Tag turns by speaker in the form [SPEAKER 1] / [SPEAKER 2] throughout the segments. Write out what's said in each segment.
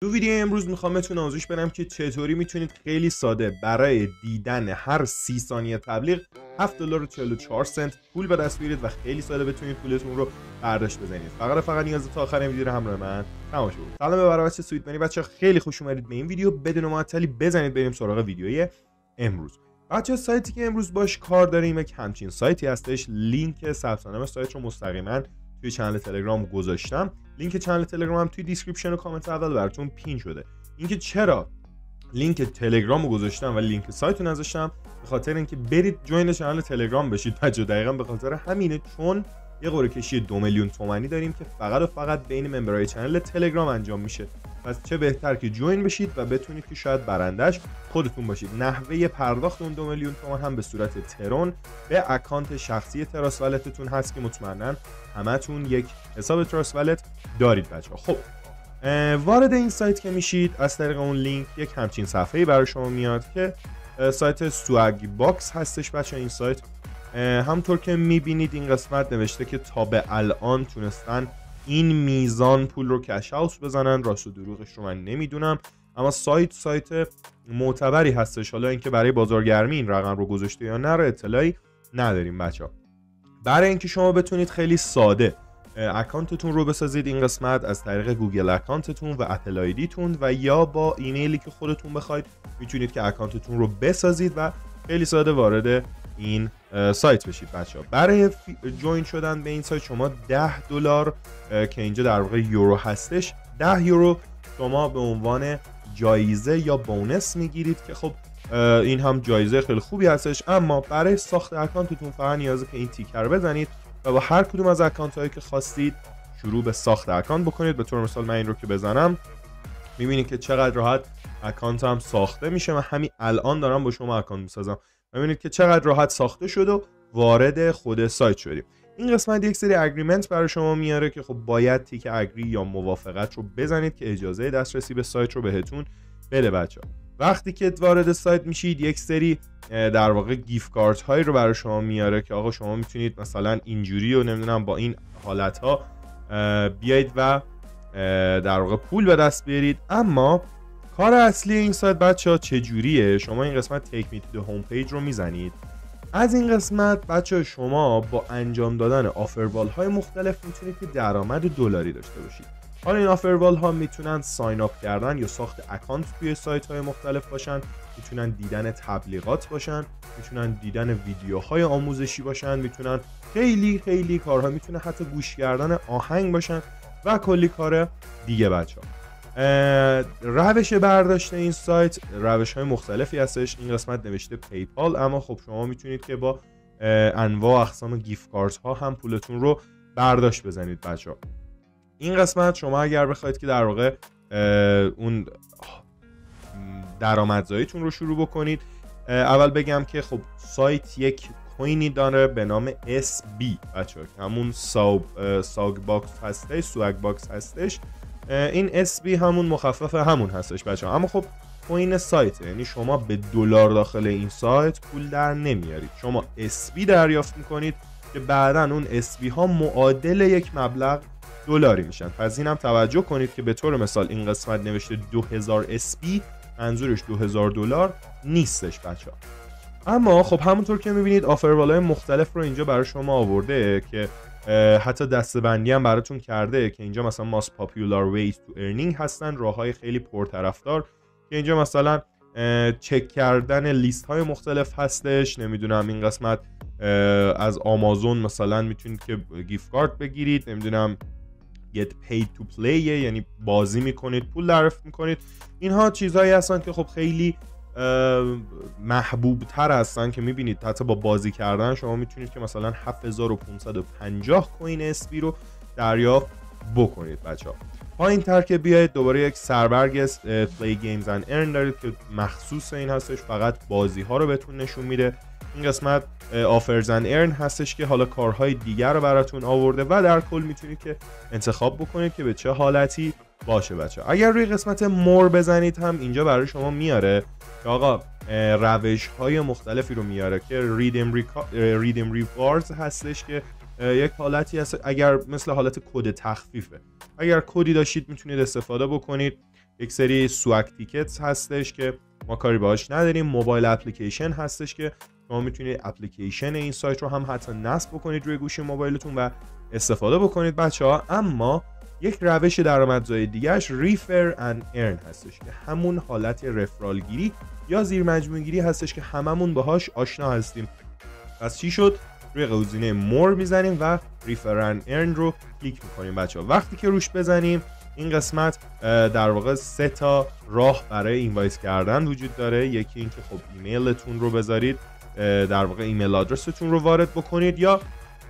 [SPEAKER 1] تو ویدیو امروز می‌خوام بهتون آموزش بدم که چطوری می‌تونید خیلی ساده برای دیدن هر سی ثانیه تبلیغ 7 دلار و 44 سنت پول به دست بیارید و خیلی ساده بتونید پولتون رو برداشت بزنید. فقط فقط نیاز تا آخر ویدیو رو همراه من تماشا کنید سلام به برای بچه سویت بچه خیلی خوش اومدید به این ویدیو. بدون معطلی بزنید بریم سراغ ویدیوی امروز. بچه سایتی که امروز باش کار داریم یک همچین سایتی هستش. لینک ثبت سایت رو مستقیما توی channel تلگرام گذاشتم. لینک channel تلگرام هم توی description و کامنت اول براتون pin شده. اینکه چرا لینک تلگرام رو گذاشتم و لینک سایت رو نذاشتم به خاطر اینکه برید join channel تلگرام بشید. بچه دقیقا به خاطر همینه چون یه قرعه کشی دو میلیون تومانی داریم که فقط و فقط بین member ای channel تلگرام انجام میشه. پس چه بهتر که join بشید و بتونید که شاید برندش خودتون باشید. نحوه پرداخت اون دو میلیون تومان هم به صورت ترون به اکانت شخصی Trust Wallet تون هست که مطمئنا همتون یک حساب Trust Wallet دارید بچه خب وارد این سایت که میشید از طریق اون لینک یک همچین صفحه برای شما میاد که سایت Swagbucks هستش بچه این سایت. همطور که می‌بینید این قسمت نوشته که تا به الان تونستن این میزان پول رو cash out بزنن. راست و دروغش رو من نمی‌دونم. اما سایت سایت معتبری هستش. حالا اینکه برای بازارگرمی این رقم رو گذاشته یا نه رو اطلاعی نداریم بچه ها برای اینکه شما بتونید خیلی ساده اکانتتون رو بسازید این قسمت از طریق Google account تون و Apple ID تون و یا با ایمیلی که خودتون بخواید می‌تونید که اکانتتون رو بسازید و خیلی ساده وارد این سایت بشید بچه ها برای join شدن به این سایت شما 10 دلار که اینجا در واقع یورو هستش. 10 یورو شما به عنوان جایزه یا bonus می‌گیرید که خب این هم جایزه خیلی خوبی هستش. اما برای ساخت اکانتتون فقط نیازه که این تیک رو بزنید و با هر کدوم از اکانت هایی که خواستید شروع به ساخت اکانت بکنید. به طور مثال من این رو که بزنم می‌بینید که چقدر راحت اکانت هم ساخته میشه. و همین الان دارم با شما اکانت می‌سازم. ببینید که چقدر راحت ساخته شد و وارد خود سایت شدیم. این قسمت یک سری agreement برای شما میاره که خب باید تیک agree یا موافقت رو بزنید که اجازه دسترسی به سایت رو بهتون بده بچه وقتی که وارد سایت میشید یک سری در واقع gift card هایی رو برای شما میاره که آقا شما می‌تونید مثلا اینجوری و نمی‌دونم با این حالت ها بیایید و در واقع پول به دست بیارید. اما کار اصلی این سایت بچه ها چجوریه؟ شما این قسمت take me to home page رو می‌زنید. از این قسمت بچه شما با انجام دادن offerwall های مختلف می‌تونید که درآمد دلاری داشته باشید. حالا این offerwall ها می‌تونن sign up کردن یا ساخت اکانت توی سایت های مختلف باشن می‌تونن دیدن تبلیغات باشن می‌تونن دیدن ویدیوهای آموزشی باشن می‌تونن خیلی خیلی کارها می‌تونه حتی گوش کردن آهنگ باشن و کلی کار دیگه بچه ها روش برداشت این سایت. روش های مختلفی هستش. این قسمت نوشته PayPal اما خب شما می‌تونید که با انواع اقسام gift card ها هم پولتون رو برداشت بزنید بچه ها این قسمت شما اگر بخواید که در واقع اون درآمدزاییتون رو شروع بکنید اول بگم که خب سایت یک کوینی داره به نام SB بچه همون Swagbucks هستش Swagbucks هستش. این SB همون مخفف همون هستش بچه ها. اما خب coin سایت یعنی شما به دلار داخل این سایت پول در نمیارید شما SB دریافت می‌کنید که بعدا اون SB ها معادل یک مبلغ دلاری میشن پس هم توجه کنید که به طور مثال این قسمت نوشته 2000 SB منظورش 2000 دلار نیستش بچه ها. اما خب همونطور که می‌بینید offerwall مختلف رو اینجا برای شما آورده که حتی دسته‌بندی هم براتون کرده که اینجا مثلا most popular ways to earning هستن راه های خیلی پرطرفدار که اینجا مثلا چک کردن لیست های مختلف هستش. نمی‌دونم این قسمت از آمازون مثلا می‌تونید که gift card بگیرید. نمی‌دونم get paid to play یعنی بازی می‌کنید پول دریافت می‌کنید. اینها چیزهایی هستن که خب خیلی محبوب تر هستن که می‌بینید. حتی با بازی کردن شما می‌تونید که مثلا 7550 coin SB رو دریافت بکنید بچه ها پایین تر که بیاید دوباره یک سربرگ play games and earn دارید که مخصوص این هستش. فقط بازی ها رو بهتون نشون میده. این قسمت آفرز ان ارن هستش که حالا کارهای دیگر رو براتون آورده و در کل می‌تونید که انتخاب بکنید که به چه حالتی باشه بچه اگر روی قسمت مور بزنید هم اینجا برای شما میاره. که آقا روش های مختلفی رو میاره که ریدم, ریدم ریوارز هستش که یک حالتی هست اگر مثل حالت کد تخفیفه. اگر کدی داشتید می‌تونید استفاده بکنید. یک سری سوک تیکتس هستش که ما کاری باهاش نداریم. mobile application هستش که شما می‌تونید اپلیکیشن این سایت رو هم حتی نصب بکنید روی گوشی موبایلتون و استفاده بکنید بچه ها اما یک روش درآمدزایی دیگهش refer and earn هستش که همون حالت referral گیری یا زیر گیری هستش که هممون باهاش آشنا هستیم. پس چی شد؟ روی گزینه more می‌زنیم و refer and earn رو کلیک می‌کنیم بچه وقتی که روش بزنیم این قسمت در واقع سه تا راه برای اینوایس کردن وجود داره. یکی اینکه خب ایمیلتون رو بذارید در واقع email address تون رو وارد بکنید یا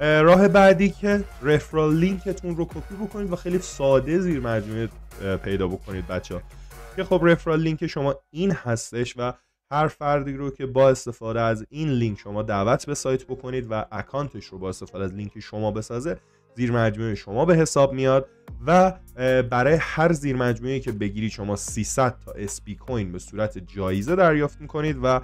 [SPEAKER 1] راه بعدی که referral link تون رو کپی بکنید و خیلی ساده زیر مجموعه پیدا بکنید بچه ها. که خب referral link شما این هستش و هر فردی رو که با استفاده از این لینک شما دعوت به سایت بکنید و اکانتش رو با استفاده از لینک شما بسازه زیر مجموعه شما به حساب میاد و برای هر زیر مجموعه که بگیرید شما 300 تا اسپی کوین به صورت جایزه دریافت می‌کنید و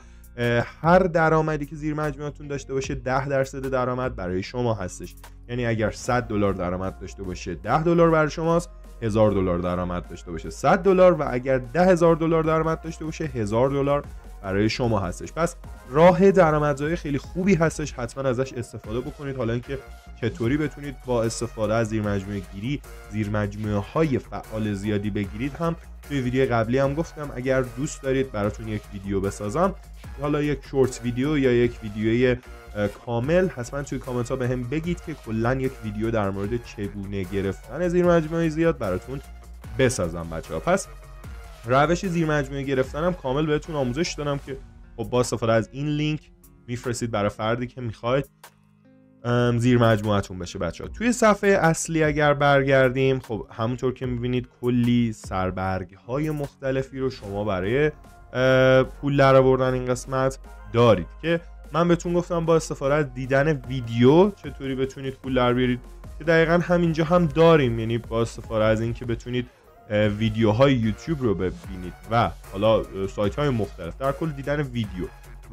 [SPEAKER 1] هر درآمدی که زیر مجموعتون داشته باشه 10 درصد درآمد برای شما هستش. یعنی اگر 100 دلار درآمد داشته باشه 10 دلار برای شماست 1000 دلار درآمد داشته باشه 100 دلار و اگر 10000 دلار درآمد داشته باشه 1000 دلار برای شما هستش. پس راه درآمدزایی خیلی خوبی هستش. حتما ازش استفاده بکنید. حالا اینکه چطوری بتونید با استفاده از زیر مجموعه گیری زیر مجموعه های فعال زیادی بگیرید هم توی ویدیو قبلی هم گفتم. اگر دوست دارید براتون یک ویدیو بسازم حالا یک شورت ویدیو یا یک ویدیوی کامل حتما توی کامنت ها به هم بگید که کلا یک ویدیو در مورد چگونه گرفتن زیر مجموعه زیاد براتون بسازم بچه ها پس روش زیر مجموعه گرفتنم کامل بهتون آموزش دادم که خب با استفاده از این لینک میفرستید برای فردی که می‌خواید زیر مجموعتون بشه بچه ها. توی صفحه اصلی اگر برگردیم خب همونطور که می‌بینید کلی سربرگ های مختلفی رو شما برای پول در آوردن این قسمت دارید که من بهتون گفتم با استفاده از دیدن ویدیو چطوری بتونید پول در بیارید که دقیقا همینجا هم داریم یعنی با استفاده از اینکه بتونید ویدیوهای یوتیوب رو ببینید و حالا سایت های مختلف. در کل دیدن ویدیو.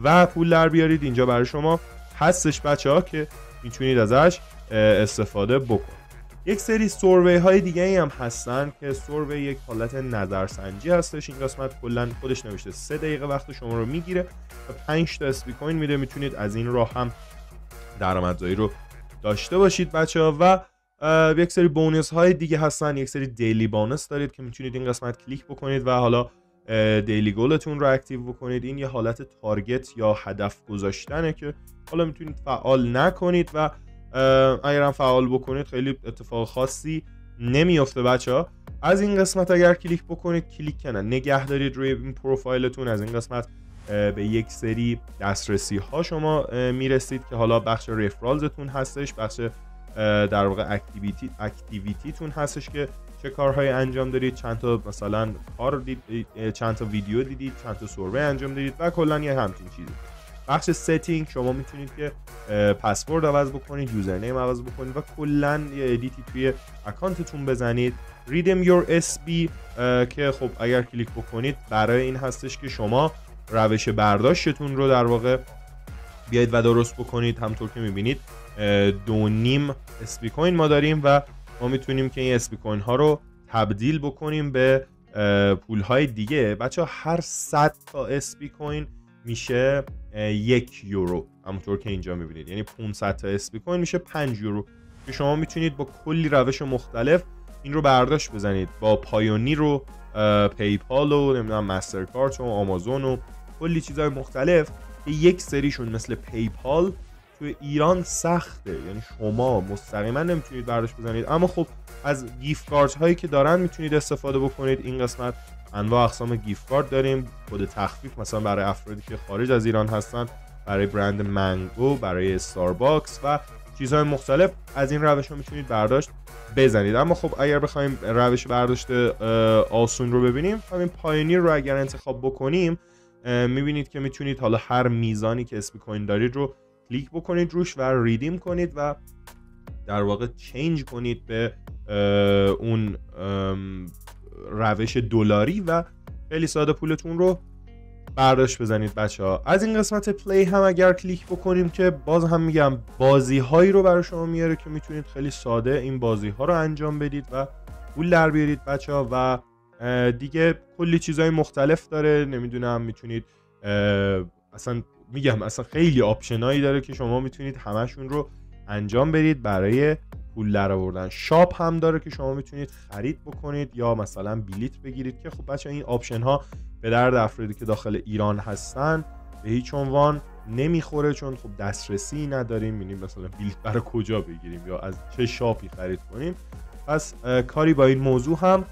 [SPEAKER 1] و پول در بیارید اینجا برای شما. هستش بچه ها که می‌تونید ازش استفاده بکنید. یک سری سروی های دیگه هم هستن که سروی یک حالت نظرسنجی هستش. این قسمت کلا خودش نوشته سه دقیقه وقت شما رو می‌گیره و 5 تا اسپی کوین میده. می‌تونید از این راه هم درآمدزایی رو داشته باشید بچه ها و یک سری بونس های دیگه هستن یک سری دیلی بونس دارید که می‌تونید این قسمت کلیک بکنید و حالا daily goal تون رو active بکنید. این یه حالت target یا هدف گذاشتنه که حالا می‌تونید فعال نکنید و اگر فعال بکنید خیلی اتفاق خاصی نمیافته بچه ها از این قسمت اگر کلیک بکنید کلیک کنید نگه دارید روی این پروفایلتون. از این قسمت به یک سری دسترسی ها شما می‌رسید که حالا بخش referrals تون هستش بخش در واقع activity activity تون هستش که چه کارهایی انجام دارید چند تا مثلا کار دید چند تا ویدیو دیدید چند تا survey انجام دادید و کلا یه همچین چیزی. بخش setting شما می‌تونید که پسورد عوض بکنید username عوض بکنید و کلا یه edit ی توی account تون بزنید. redeem your SB که خب اگر کلیک بکنید برای این هستش که شما روش برداشتتون رو در واقع بیاید و درست بکنید. همطور که می‌بینید دو نیم SB coin ما داریم و ما می‌تونیم که این SB coin ها رو تبدیل بکنیم به پول های دیگه. بچه هر 100 تا SB coin میشه یک یورو. همونطور که اینجا می‌بینید. یعنی 500 تا SB coin میشه 5 یورو. که شما می‌تونید با کلی روش مختلف این رو برداشت بزنید. با Payoneer و PayPal و نمی‌دونم MasterCard و آمازون و کلی چیزهای مختلف که یک سریشون مثل PayPal تو ایران سخته. یعنی شما مستقیما نمی‌تونید برداشت بزنید. اما خب از gift card هایی که دارن می‌تونید استفاده بکنید. این قسمت انواع اقسام gift card داریم. خود تخفیف مثلا برای افرادی که خارج از ایران هستن برای برند Mango برای Starbucks و چیزهای مختلف از این روش ها می‌تونید برداشت بزنید. اما خب اگر بخوایم روش برداشت آسون رو ببینیم همین Payoneer رو اگر انتخاب بکنیم می‌بینید که می‌تونید حالا هر میزانی که SB coin دارید رو کلیک بکنید روش و redeem کنید و در واقع change کنید به اون روش دلاری و خیلی ساده پولتون رو برداشت بزنید بچه ها از این قسمت play هم اگر کلیک بکنیم که باز هم میگم بازی هایی رو برای شما میاره که می‌تونید خیلی ساده این بازی ها رو انجام بدید و پول در بیارید بچه ها و دیگه کلی چیزهای مختلف داره. نمی‌دونم می‌تونید اصلا میگم اصلا خیلی option ایی داره که شما می‌تونید همشون رو انجام بدید برای پول در آوردن shop هم داره که شما می‌تونید خرید بکنید یا مثلا بلیت بگیرید که خب بچه این option ها به درد افرادی که داخل ایران هستن به هیچ عنوان نمی‌خوره چون خب دسترسی نداریم. می‌بینیم مثلا بلیت برای کجا بگیریم یا از چه shop ی خرید کنیم. پس کاری با این موضوع هم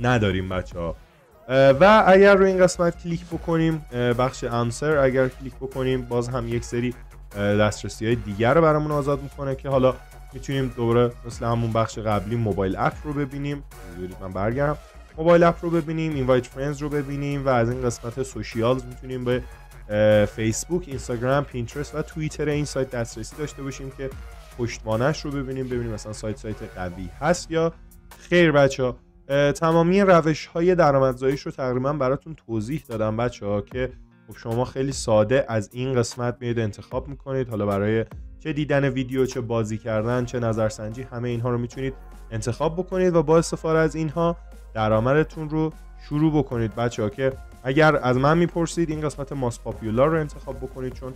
[SPEAKER 1] نداریم بچه ها و اگر رو این قسمت کلیک بکنیم بخش answer اگر کلیک بکنیم باز هم یک سری دسترسی های دیگر رو برامون آزاد می‌کنه که حالا می‌تونیم دوباره مثل همون بخش قبلی mobile app رو ببینیم. من برگردم mobile app رو ببینیم invite friends رو ببینیم و از این قسمت socials می‌تونیم به Facebook Instagram Pinterest و توییتر این سایت دسترسی داشته باشیم که پشتوانش رو ببینیم ببینیم مثلا سایت سایت قوی هست یا خیر بچه ها تمامی روش های درآمدزاییش رو تقریبا براتون توضیح دادم بچه ها که خب شما خیلی ساده از این قسمت میاد انتخاب می‌کنید. حالا برای چه دیدن ویدیو چه بازی کردن چه نظرسنجی همه اینها رو می‌تونید انتخاب بکنید و با استفاده از اینها درآمدتون رو شروع بکنید. بچه ها که اگر از من می‌پرسید این قسمت ماس پاپیولار رو انتخاب بکنید چون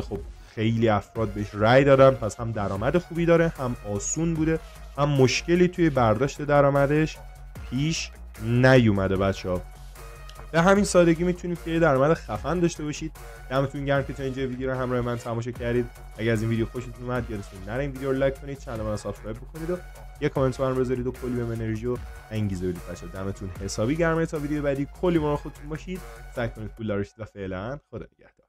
[SPEAKER 1] خب خیلی افراد بهش رأی دادن. پس هم درآمد خوبی داره هم آسون بوده هم مشکلی توی برداشت درآمدش. پیش نیومده بچه ها به همین سادگی می‌تونید که یه درآمد خفن داشته باشید. دمتون گرم که تا اینجا ویدیو رو همراه من تماشا کردید. اگر از این ویدیو خوشتون اومد یادتون نره این ویدیو رو like کنید channel من subscribe بکنید و یه کامنت برام بذارید و کلی به انرژی و انگیزه بدید. بچا دمتون حسابی گرمه. تا ویدیو بعدی کلی مراقب خودتون باشید. سعی کنید پول و فعلا خدا نگهدار.